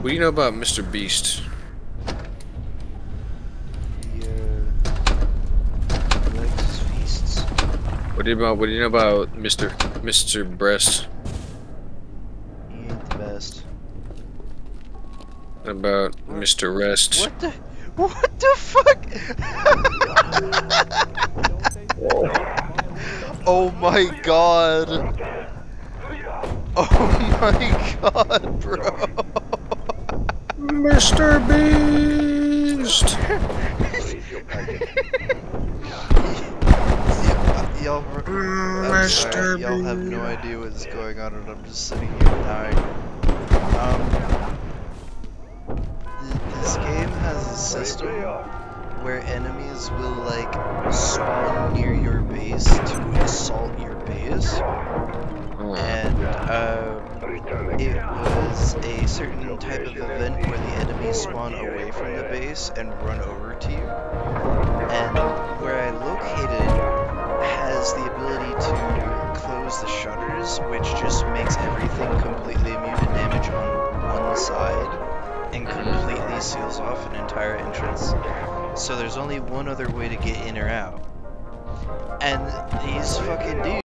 What do you know about Mr. Beast? He, uh, likes feasts. What do you about? What do you know about Mr. Mr. Breast? He ain't the best. About Mr. Rest? What the? What the fuck? oh my god. Oh my god, bro. Mr. Beast. y'all, I'm y'all have no idea what's going on, and I'm just sitting here dying. Um, th- this game has a system where enemies will like spawn near your base to assault your base, Oh, and um, it was a certain type of event where the enemies spawn away from the base and run over to you. And where I located has the ability to close the shutters, which just makes everything completely immune to damage on one side and completely seals off an entire entrance. So there's only one other way to get in or out. And these fucking dudes